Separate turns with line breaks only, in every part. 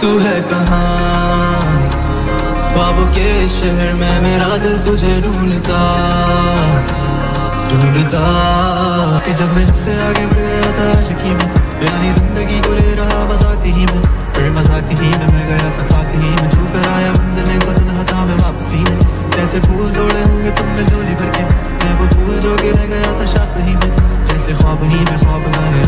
تو ہے کہاں؟ خوابوں کے شہر میں میرا دل تجھے ڈھونڈتا ڈھونڈتا کہ جب میں اس سے آگے بڑھ گیا تھا عاشقی میں یعنی زندگی کو لے رہا، مذاق ہی میں پھر مذاق ہی میں مل گیا سخاق ہی میں، چھو کر آیا منزل تو تنہا تھا میں واپسی میں۔ جیسے پھول توڑے ہوں گے تم نے ڈولی بھر کے، میں وہ پھول جو کہ رہ گیا تھا شاپ ہی میں۔ جیسے خواب ہی میں خواب نہ ہے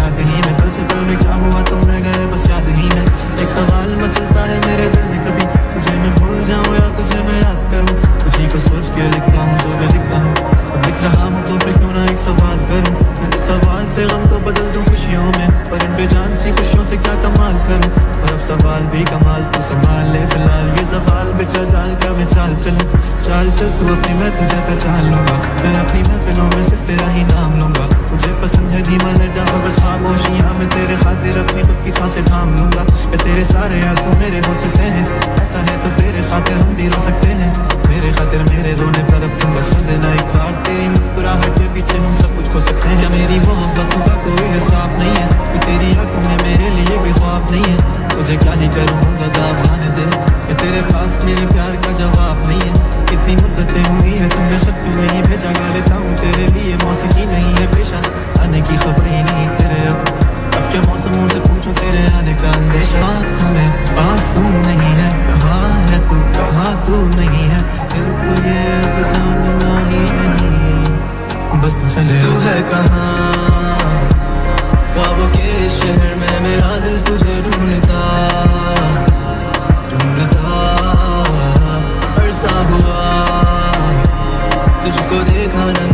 اور اب سوال بھی کمال، تو سنبھال لے فی الحال یہ سوال بچا چال کا میں چال چلوں؟ چال چل تو اپنی میں تجھے پہچان لوں گا۔ میں اپنی محفلوں میں صرف تیرا ہی نام لوں گا۔ تجھے پسند ہے دھیما لے جا بس خاموشیاں میں تیرے خاطر اپنی خود کی سانسیں تھام لوں گا۔ کہ تیرے سارے آنسو میرے ہو سکتے ہیں۔ ایسا ہے تو تیرے خاطر ہم بھی رو سکتے ہیں۔ میرے خاطر میرے رونے پر اب تم بس ہنسے نہ ایک بار۔ تیری مسکراہٹ کے پیچھے ہم سب نہیں کروں گا گاوانے دے کہ تیرے پاس میرے پیار کا جواب نہیں ہے۔ کتنی مدتیں ہوئی ہیں تم نے خط بھی نہیں بھیجا؟ گا لیتا ہوں تیرے لیے، موسیقی نہیں ہے پیشہ۔ آنے کی خبر ہی نہیں تیرے اب۔ اب کیا موسموں سے پوچھو تیرے آنے کا اندیشہ؟ آنکھوں میں آنسو نہیں ہے۔ کہاں ہے تو کہاں تو نہیں ہے۔ دل کو یہ اب جاننا ہی نہیں۔ بس چلے۔ تو ہے کہاں؟ 꽃을 가는